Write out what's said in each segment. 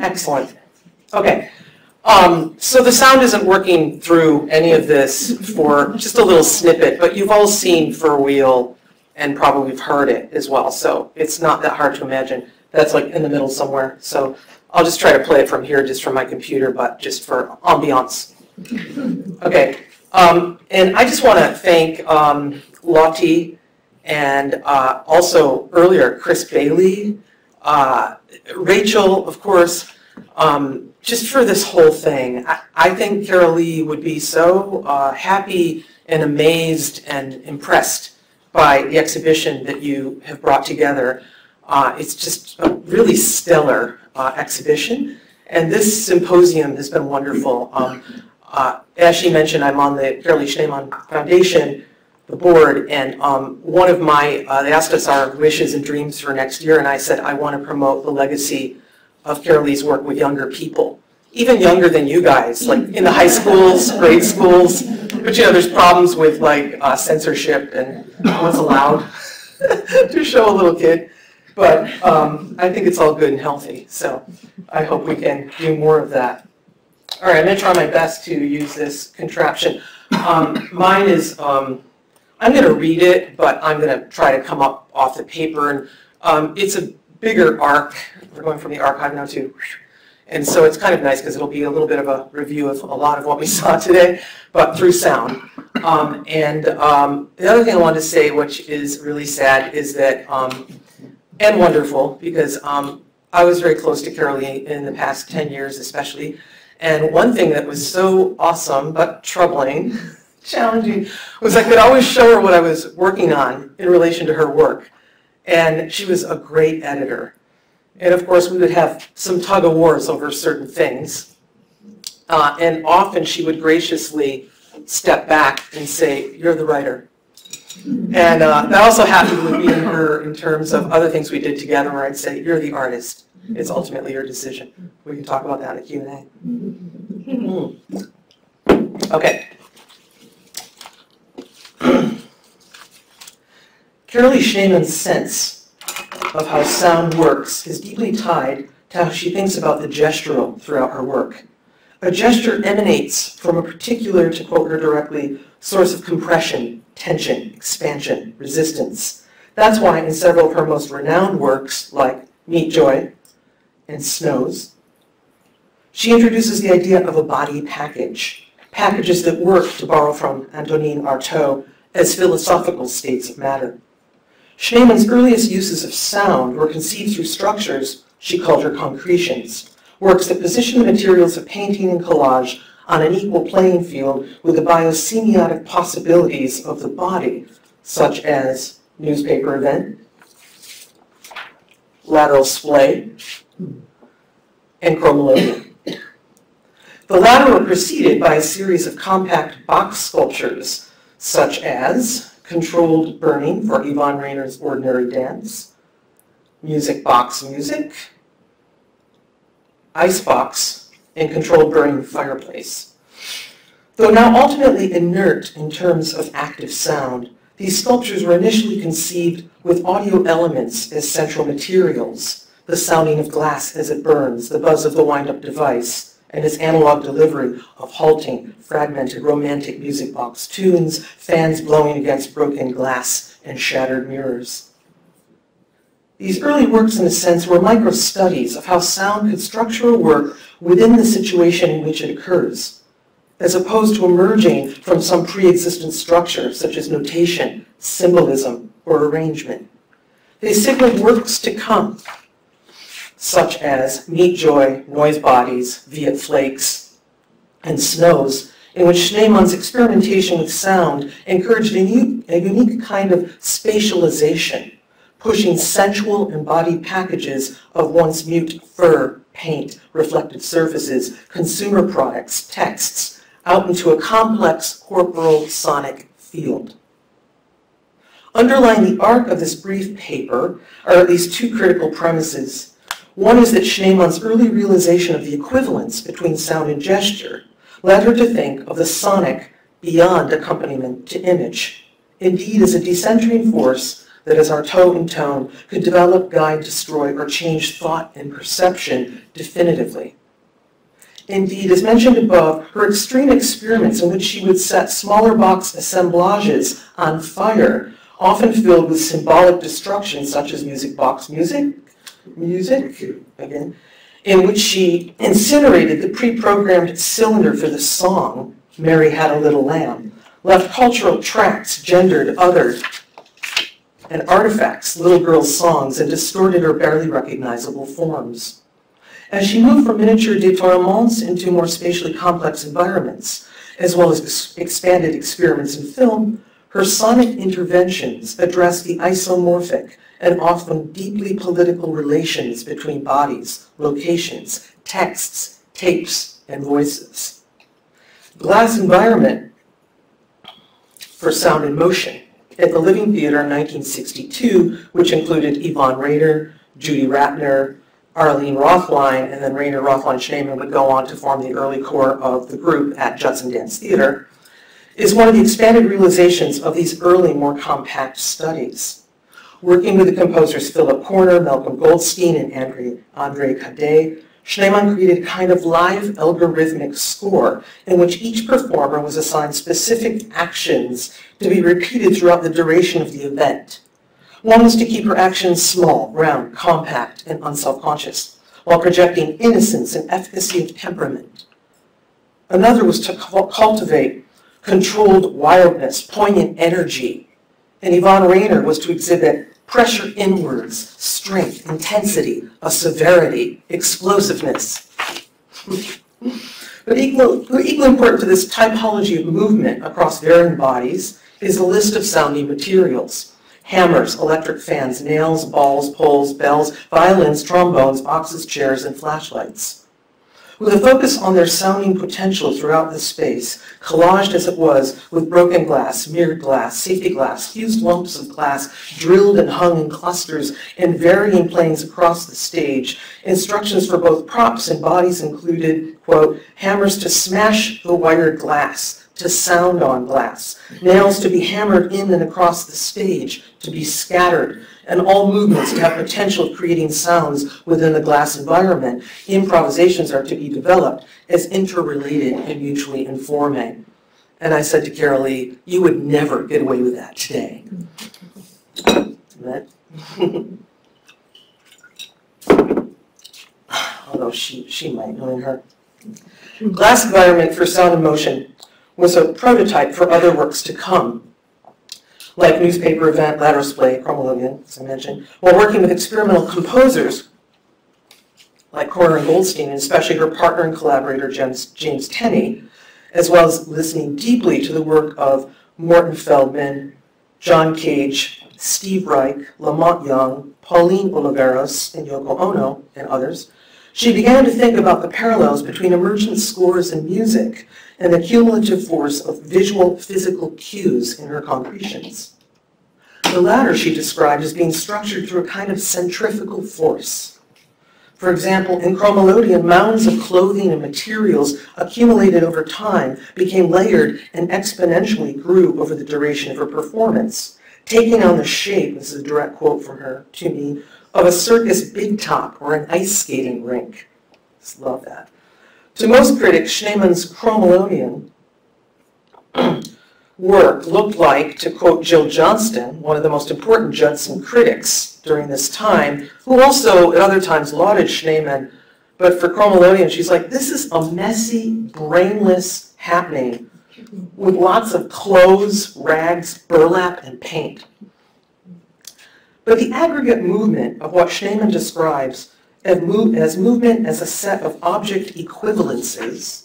Excellent. Okay. Um, so the sound isn't working through any of this for just a little snippet, but you've all seen Fur Wheel and probably heard it as well. So it's not that hard to imagine. That's like in the middle somewhere. So I'll just try to play it from here, just from my computer, but just for ambiance. Okay. Um, and I just want to thank um, Lottie and uh, also earlier Chris Bayley, uh, Rachel, of course, um, just for this whole thing. I, I think Carolee would be so uh, happy and amazed and impressed by the exhibition that you have brought together. Uh, it's just a really stellar uh, exhibition. And this symposium has been wonderful. Um, uh, as she mentioned, I'm on the Carolee Schneemann Foundation, the board, and um, one of my, uh, they asked us our wishes and dreams for next year, and I said, I want to promote the legacy of Carolee's work with younger people, even younger than you guys, like in the high schools, grade schools. But you know, there's problems with like uh, censorship and what's allowed to show a little kid. But um, I think it's all good and healthy, so I hope we can do more of that. All right, I'm going to try my best to use this contraption. Um, mine is, um, I'm going to read it, but I'm going to try to come up off the paper. And um, it's a bigger arc. We're going from the archive now to, and so it's kind of nice because it'll be a little bit of a review of a lot of what we saw today, but through sound. Um, and um, the other thing I wanted to say, which is really sad, is that, um, and wonderful, because I was very close to Carolee in the past 10 years especially, and one thing that was so awesome but troubling, challenging, was I could always show her what I was working on in relation to her work. And she was a great editor. And of course, we would have some tug of wars over certain things. Uh, and often she would graciously step back and say, you're the writer. And uh, that also happened with me and her in terms of other things we did together where I'd say, you're the artist. It's ultimately your decision. We can talk about that in the Q&A. Mm. Okay. Carolee Schneemann's sense of how sound works is deeply tied to how she thinks about the gestural throughout her work. A gesture emanates from a particular, to quote her directly, source of compression, tension, expansion, resistance. That's why in several of her most renowned works, like Meat Joy, and snows. She introduces the idea of a body package, packages that work, to borrow from Antonin Artaud, as philosophical states of matter. Schneemann's earliest uses of sound were conceived through structures she called her concretions, works that position the materials of painting and collage on an equal playing field with the biosemiotic possibilities of the body, such as newspaper event, lateral splay, and Chromelodeon. The latter were preceded by a series of compact box sculptures, such as Controlled Burning for Yvonne Rainer's Ordinary Dance, Music Box Music, Icebox, and Controlled Burning Fireplace. Though now ultimately inert in terms of active sound, these sculptures were initially conceived with audio elements as central materials, the sounding of glass as it burns, the buzz of the wind-up device, and its analog delivery of halting, fragmented, romantic music box tunes, fans blowing against broken glass and shattered mirrors. These early works, in a sense, were micro-studies of how sound could structure a work within the situation in which it occurs, as opposed to emerging from some pre-existent structure, such as notation, symbolism, or arrangement. They signaled works to come, such as Meat Joy, Noise Bodies, Viet Flakes, and Snows, in which Schneemann's experimentation with sound encouraged a, new, a unique kind of spatialization, pushing sensual embodied packages of once mute fur, paint, reflective surfaces, consumer products, texts, out into a complex corporal sonic field. Underlying the arc of this brief paper are at least two critical premises one is that Schneemann's early realization of the equivalence between sound and gesture led her to think of the sonic beyond accompaniment to image, indeed as a decentering force that as our tone and tone could develop, guide, destroy, or change thought and perception definitively. Indeed, as mentioned above, her extreme experiments in which she would set smaller box assemblages on fire, often filled with symbolic destruction such as music box music, music, again, in which she incinerated the pre-programmed cylinder for the song, Mary Had a Little Lamb, left cultural tracts, gendered, other, and artifacts, little girls' songs, and distorted or barely recognizable forms. As she moved from miniature détournements into more spatially complex environments, as well as expanded experiments in film, her sonic interventions address the isomorphic and often deeply political relations between bodies, locations, texts, tapes, and voices. Glass environment for sound and motion at the Living Theater in 1962, which included Yvonne Rainer, Judy Ratner, Arlene Rothlein, and then Rainer Rothlein Schneemann would go on to form the early core of the group at Judson Dance Theater, is one of the expanded realizations of these early, more compact studies. Working with the composers Philip Corner, Malcolm Goldstein, and Andre, Andre Cadet, Schneemann created a kind of live algorithmic score in which each performer was assigned specific actions to be repeated throughout the duration of the event. One was to keep her actions small, round, compact, and unselfconscious, while projecting innocence and efficacy of temperament. Another was to cultivate controlled wildness, poignant energy. And Yvonne Rainer was to exhibit pressure inwards, strength, intensity, a severity, explosiveness. but equally equal important to this typology of movement across varying bodies is a list of sounding materials hammers, electric fans, nails, balls, poles, bells, violins, trombones, boxes, chairs, and flashlights. With a focus on their sounding potential throughout the space, collaged as it was with broken glass, mirrored glass, safety glass, fused lumps of glass, drilled and hung in clusters in varying planes across the stage, instructions for both props and bodies included, quote, hammers to smash the wired glass, to sound on glass, nails to be hammered in and across the stage, to be scattered, and all movements to have potential of creating sounds within the glass environment. Improvisations are to be developed as interrelated and mutually informing. And I said to Carolee, you would never get away with that today. Although she, she might, knowing her. Glass environment for sound and motion was a prototype for other works to come, like newspaper event, lateral splay, Chromelodeon, as I mentioned, while working with experimental composers like Corner and Goldstein, and especially her partner and collaborator, James, James Tenney, as well as listening deeply to the work of Morton Feldman, John Cage, Steve Reich, La Monte Young, Pauline Oliveros, and Yoko Ono, and others, she began to think about the parallels between emergent scores and music and the cumulative force of visual physical cues in her concretions. The latter she described as being structured through a kind of centrifugal force. For example, in Chromelodeon, mounds of clothing and materials accumulated over time became layered and exponentially grew over the duration of her performance, taking on the shape, this is a direct quote from her to me, of a circus big top or an ice skating rink. Just love that. To most critics, Schneemann's Chromelodeon work looked like, to quote Jill Johnston, one of the most important Judson critics during this time, who also at other times lauded Schneemann, but for Chromelodeon, she's like, this is a messy, brainless happening with lots of clothes, rags, burlap, and paint. But the aggregate movement of what Schneemann describes as, movement as a set of object equivalences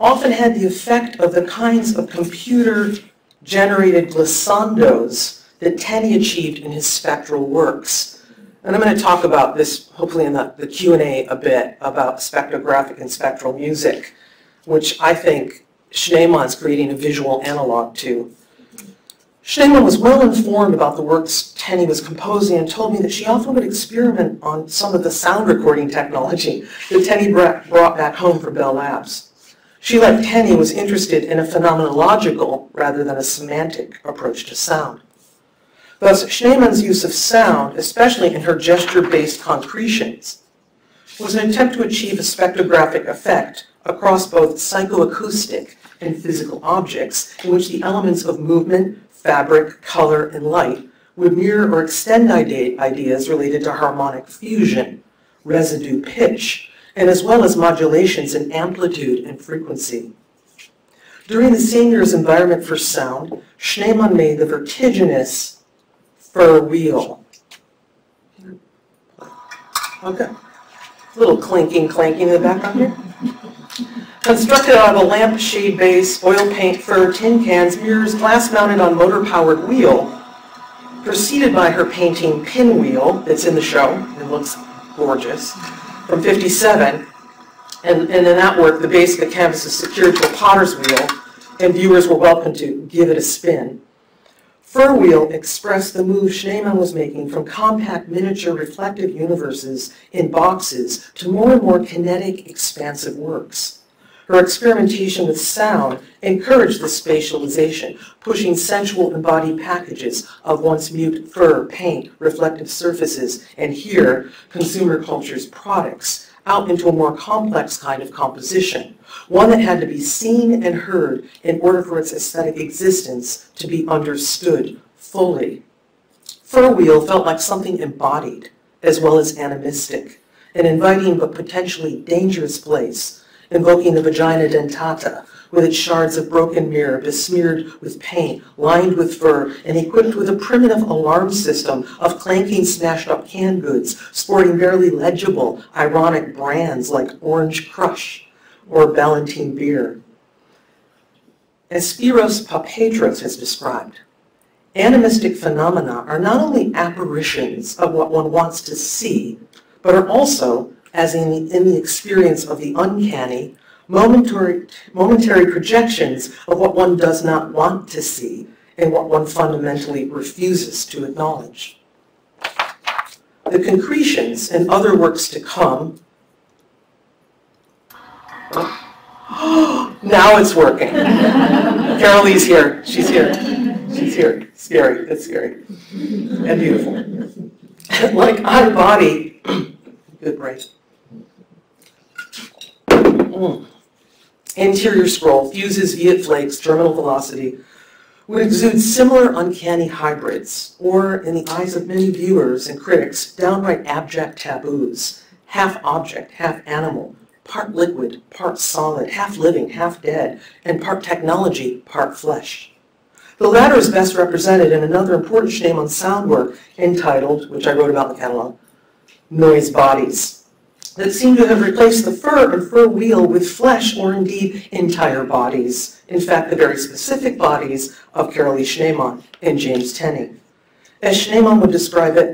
often had the effect of the kinds of computer-generated glissandos that Tenney achieved in his spectral works. And I'm going to talk about this, hopefully in the, the Q&A a bit, about spectrographic and spectral music, which I think Schneemann's creating a visual analog to. Schneemann was well informed about the works Tenney was composing and told me that she often would experiment on some of the sound recording technology that Tenney brought back home for Bell Labs. She, like Tenney, was interested in a phenomenological rather than a semantic approach to sound. Thus, Schneemann's use of sound, especially in her gesture-based concretions, was an attempt to achieve a spectrographic effect across both psychoacoustic and physical objects in which the elements of movement, fabric, color, and light would mirror or extend ideas related to harmonic fusion, residue pitch, and as well as modulations in amplitude and frequency. During the same year's Environment for Sound, Schneemann made the vertiginous fur wheel. Okay. A little clinking, clanking in the background here. Constructed out of a lampshade base, oil paint, fur, tin cans, mirrors, glass mounted on motor-powered wheel, preceded by her painting Pinwheel that's in the show. It looks gorgeous. From 57. And, and in that work, the base of the canvas is secured to a potter's wheel, and viewers were welcome to give it a spin. Fur Wheel expressed the move Schneemann was making from compact miniature reflective universes in boxes to more and more kinetic, expansive works. Her experimentation with sound encouraged this spatialization, pushing sensual embodied packages of once mute fur, paint, reflective surfaces, and here, consumer culture's products, out into a more complex kind of composition, one that had to be seen and heard in order for its aesthetic existence to be understood fully. Fur Wheel felt like something embodied, as well as animistic, an inviting but potentially dangerous place invoking the vagina dentata, with its shards of broken mirror besmeared with paint, lined with fur, and equipped with a primitive alarm system of clanking smashed up canned goods, sporting barely legible, ironic brands like Orange Crush or Ballantine Beer. As Spiros Papapetros has described, animistic phenomena are not only apparitions of what one wants to see, but are also as in the, in the experience of the uncanny, momentary, momentary projections of what one does not want to see and what one fundamentally refuses to acknowledge. The concretions and other works to come. now it's working. Carolee's here. She's here. She's here. Scary. It's scary. And beautiful. like our body, good break. Interior Scroll fuses Viet flakes, terminal velocity, would exude similar uncanny hybrids, or, in the eyes of many viewers and critics, downright abject taboos, half object, half animal, part liquid, part solid, half living, half dead, and part technology, part flesh. The latter is best represented in another important Schneemann sound work entitled, which I wrote about in the catalog, Noise Bodies that seem to have replaced the fur and fur wheel with flesh or indeed entire bodies. In fact, the very specific bodies of Carolee Schneemann and James Tenney. As Schneemann would describe it,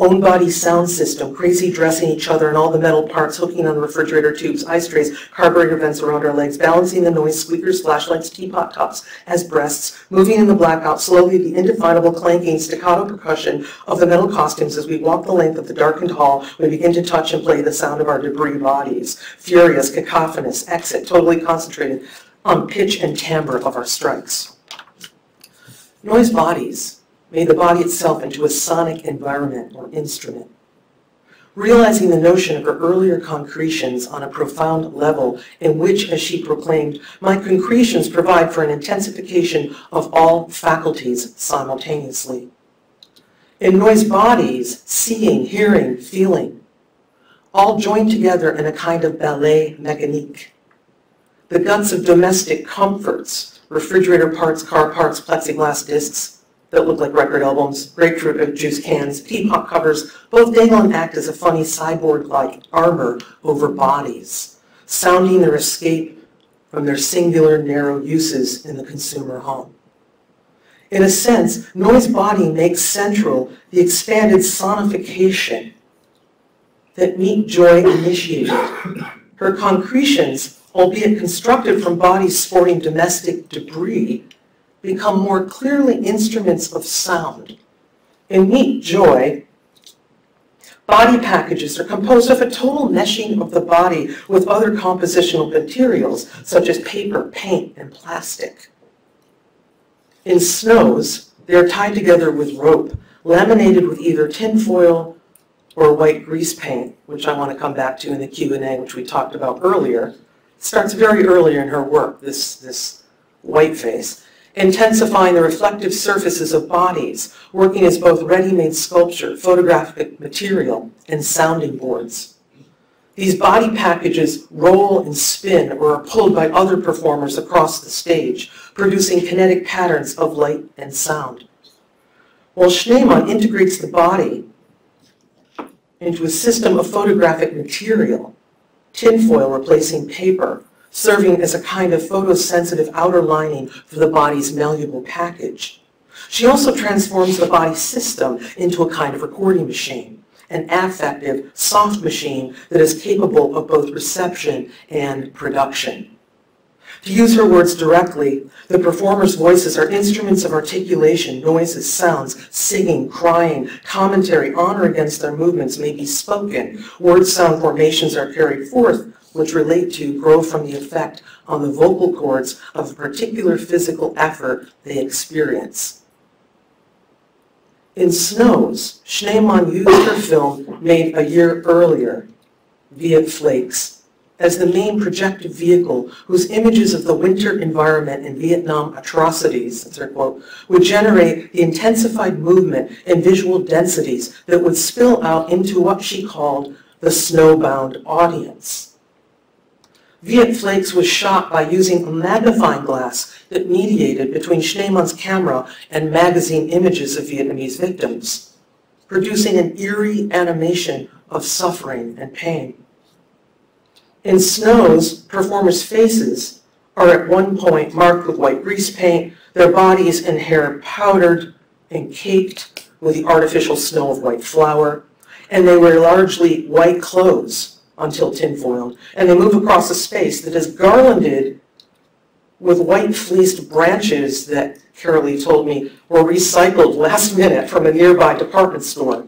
own body sound system, crazy dressing each other and all the metal parts hooking on the refrigerator tubes, ice trays, carburetor vents around our legs, balancing the noise, squeakers, flashlights, teapot tops as breasts, moving in the blackout, slowly the indefinable clanking staccato percussion of the metal costumes as we walk the length of the darkened hall, we begin to touch and play the sound of our debris bodies, furious, cacophonous, exit, totally concentrated on pitch and timbre of our strikes. Noise bodies made the body itself into a sonic environment or instrument. Realizing the notion of her earlier concretions on a profound level in which, as she proclaimed, my concretions provide for an intensification of all faculties simultaneously. In noise bodies, seeing, hearing, feeling, all joined together in a kind of ballet mécanique. The guts of domestic comforts, refrigerator parts, car parts, plexiglass discs, that look like record albums, grapefruit juice cans, teapot covers, both dangle and act as a funny cyborg-like armor over bodies, sounding their escape from their singular narrow uses in the consumer home. In a sense, noise body makes central the expanded sonification that Meat Joy initiated. Her concretions, albeit constructed from bodies sporting domestic debris, become more clearly instruments of sound. In Meat Joy, body packages are composed of a total meshing of the body with other compositional materials, such as paper, paint, and plastic. In Snows, They are tied together with rope, laminated with either tinfoil or white grease paint, which I want to come back to in the Q&A, which we talked about earlier. It starts very early in her work, this, this white face, intensifying the reflective surfaces of bodies, working as both ready-made sculpture, photographic material, and sounding boards. These body packages roll and spin or are pulled by other performers across the stage, producing kinetic patterns of light and sound. While Schneemann integrates the body into a system of photographic material, tinfoil replacing paper, serving as a kind of photosensitive outer lining for the body's malleable package. She also transforms the body system into a kind of recording machine, an affective, soft machine that is capable of both reception and production. To use her words directly, the performers' voices are instruments of articulation, noises, sounds, singing, crying, commentary on or against their movements may be spoken. Word sound formations are carried forth, which relate to, grow from the effect on the vocal cords of a particular physical effort they experience. In Snows, Schneemann used her film made a year earlier, Viet Flakes, as the main projective vehicle whose images of the winter environment and Vietnam atrocities, that's her quote, would generate the intensified movement and visual densities that would spill out into what she called the snowbound audience. Viet Flakes was shot by using a magnifying glass that mediated between Schneemann's camera and magazine images of Vietnamese victims, producing an eerie animation of suffering and pain. In snows, performers' faces are at one point marked with white grease paint, their bodies and hair powdered and caked with the artificial snow of white flour, and they wear largely white clothes until tinfoiled, and they move across a space that is garlanded with white fleeced branches that Carolee told me were recycled last minute from a nearby department store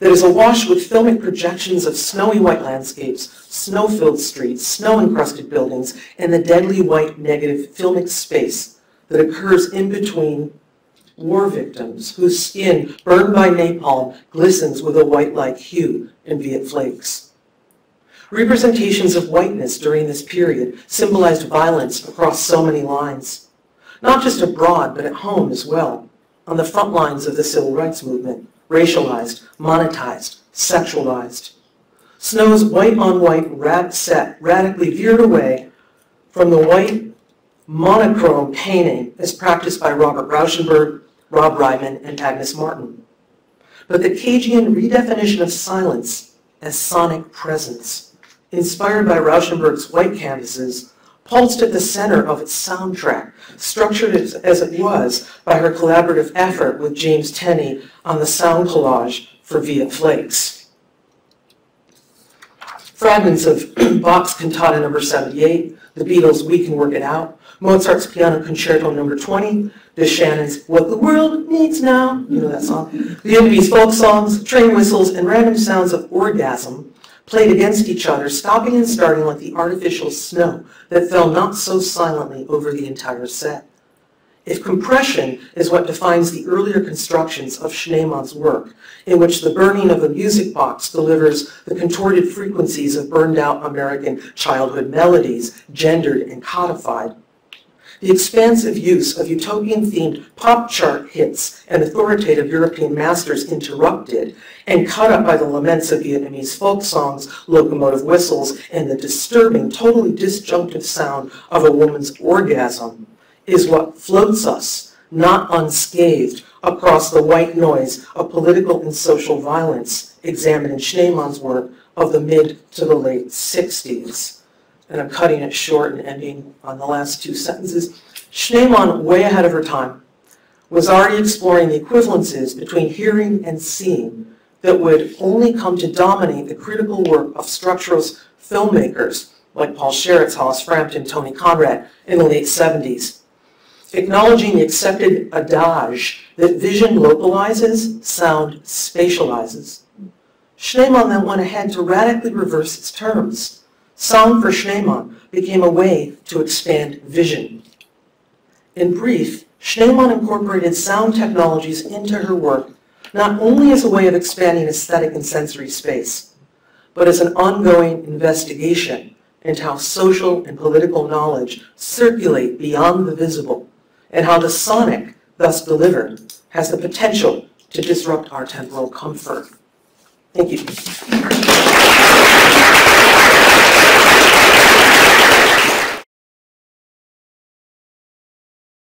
that is awash with filmic projections of snowy white landscapes, snow-filled streets, snow-encrusted buildings, and the deadly white negative filmic space that occurs in between war victims whose skin, burned by napalm, glistens with a white-like hue in Viet flakes. Representations of whiteness during this period symbolized violence across so many lines, not just abroad, but at home as well, on the front lines of the civil rights movement, racialized, monetized, sexualized. Snow's white-on-white -white set radically veered away from the white monochrome painting as practiced by Robert Rauschenberg, Rob Ryman, and Agnes Martin. But the Cagean redefinition of silence as sonic presence, inspired by Rauschenberg's white canvases, pulsed at the center of its soundtrack, structured as, as it was by her collaborative effort with James Tenney on the sound collage for Viet Flakes. Fragments of Bach's Cantata number 78, the Beatles' We Can Work It Out, Mozart's Piano Concerto number 20, Shannon's What the World Needs Now, you know that song, the Vietnamese folk songs, train whistles, and random sounds of orgasm played against each other, stopping and starting like the artificial snow that fell not so silently over the entire set. If compression is what defines the earlier constructions of Schneemann's work, in which the burning of a music box delivers the contorted frequencies of burned out American childhood melodies, gendered and codified, the expansive use of utopian-themed pop chart hits and authoritative European masters interrupted and cut up by the laments of Vietnamese folk songs, locomotive whistles, and the disturbing, totally disjunctive sound of a woman's orgasm is what floats us, not unscathed, across the white noise of political and social violence examined in Schneemann's work of the mid to the late 60s and I'm cutting it short and ending on the last two sentences. Schneemann, way ahead of her time, was already exploring the equivalences between hearing and seeing that would only come to dominate the critical work of structuralist filmmakers like Paul Sharits, Hollis Frampton, Tony Conrad in the late 70s. Acknowledging the accepted adage that vision localizes, sound spatializes. Schneemann then went ahead to radically reverse its terms. Sound for Schneemann became a way to expand vision. In brief, Schneemann incorporated sound technologies into her work not only as a way of expanding aesthetic and sensory space, but as an ongoing investigation into how social and political knowledge circulate beyond the visible, and how the sonic, thus delivered, has the potential to disrupt our temporal comfort. Thank you.